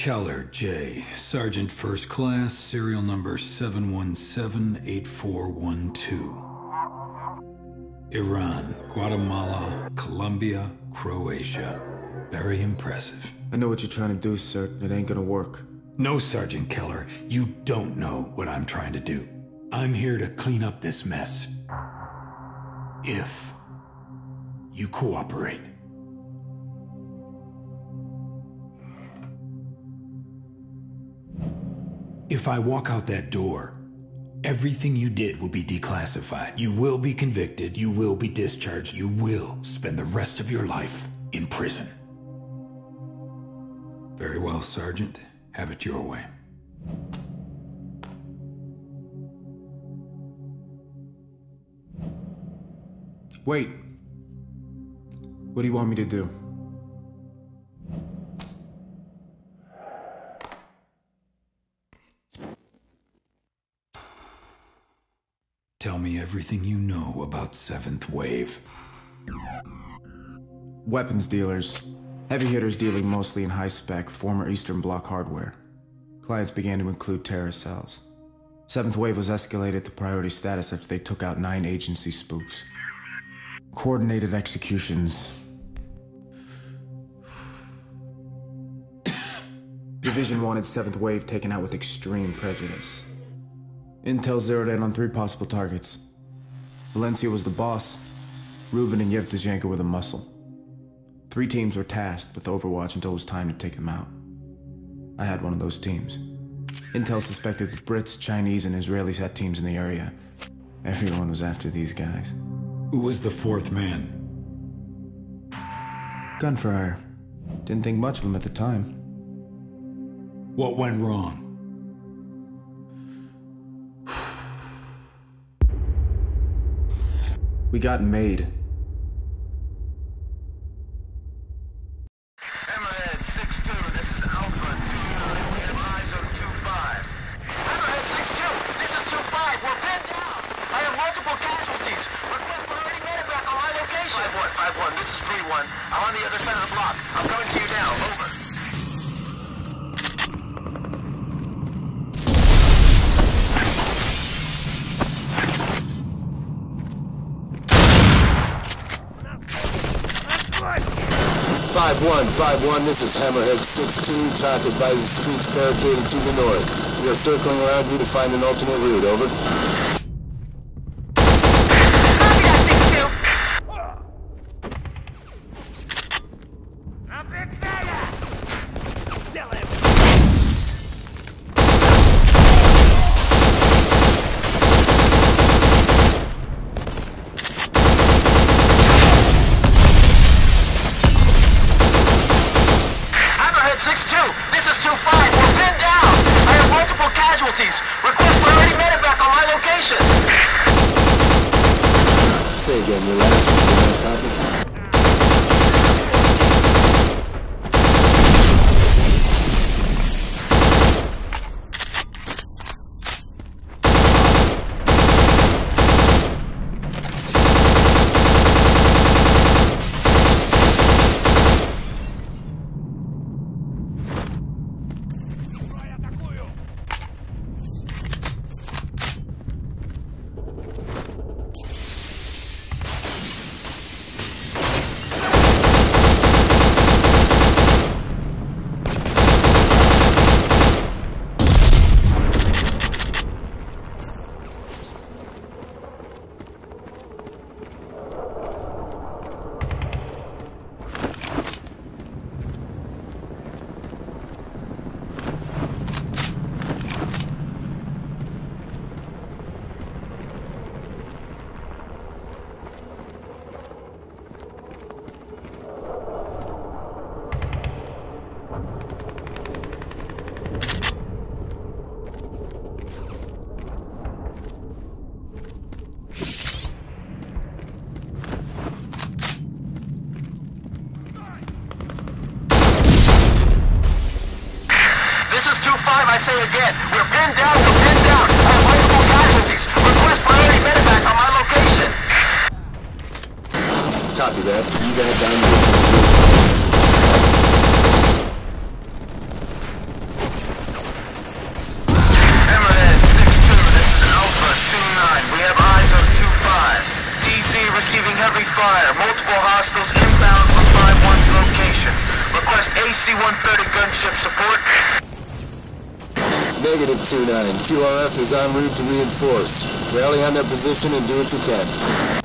Kellar, J. Sergeant First Class, serial number 7178412. Iran, Guatemala, Colombia, Croatia. Very impressive. I know what you're trying to do, sir. It ain't gonna work. No, Sergeant Kellar, you don't know what I'm trying to do. I'm here to clean up this mess. If you cooperate. If I walk out that door, everything you did will be declassified. You will be convicted, you will be discharged, you will spend the rest of your life in prison. Very well, Sergeant. Have it your way. Wait. What do you want me to do? Tell me everything you know about Seventh Wave. Weapons dealers. Heavy hitters dealing mostly in high spec, former Eastern Bloc hardware. Clients began to include terrorist cells. Seventh Wave was escalated to priority status after they took out nine agency spooks. Coordinated executions. Division wanted Seventh Wave taken out with extreme prejudice. Intel zeroed in on three possible targets. Valencia was the boss. Reuben and Yevtushenko were the muscle. Three teams were tasked with Overwatch until it was time to take them out. I had one of those teams. Intel suspected the Brits, Chinese, and Israelis had teams in the area. Everyone was after these guys. Who was the fourth man? Gunfire. Didn't think much of him at the time. What went wrong? We got made. Five one, five one. This is Hammerhead six two. TOC advises troops barricading to the north. We are circling around you to find an alternate route. Over. 5, I say again. We're pinned down, we're pinned down. I have multiple casualties. Request priority medevac on my location. Copy that. You got down here. Emerald 6-2, this is Alpha 2-9. We have eyes on 2-5. DC receiving heavy fire. Multiple hostiles inbound from 5-1's location. Request AC-130 gunship support. Negative two nine. QRF is en route to reinforce. Rally on their position and do what you can.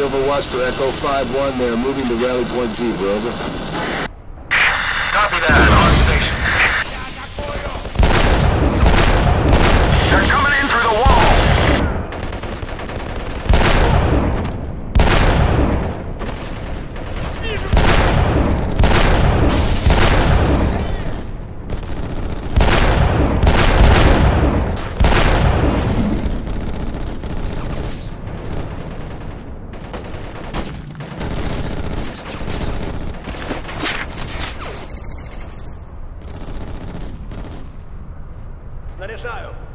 over watch for Echo 5-1. They're moving to rally point zebra, over. Решаю.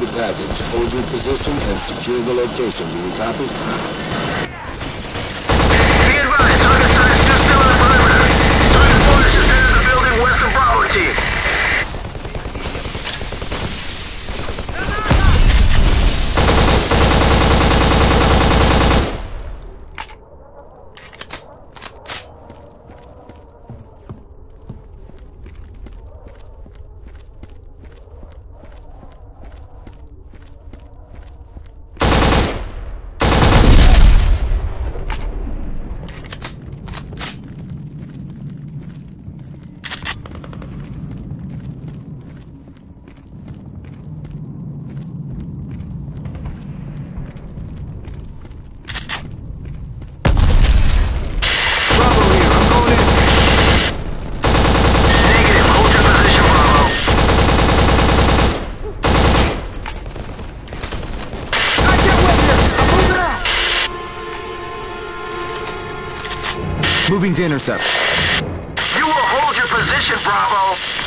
the package. Hold your position and secure the location. Do you copy? Moving to intercept. You will hold your position, Bravo.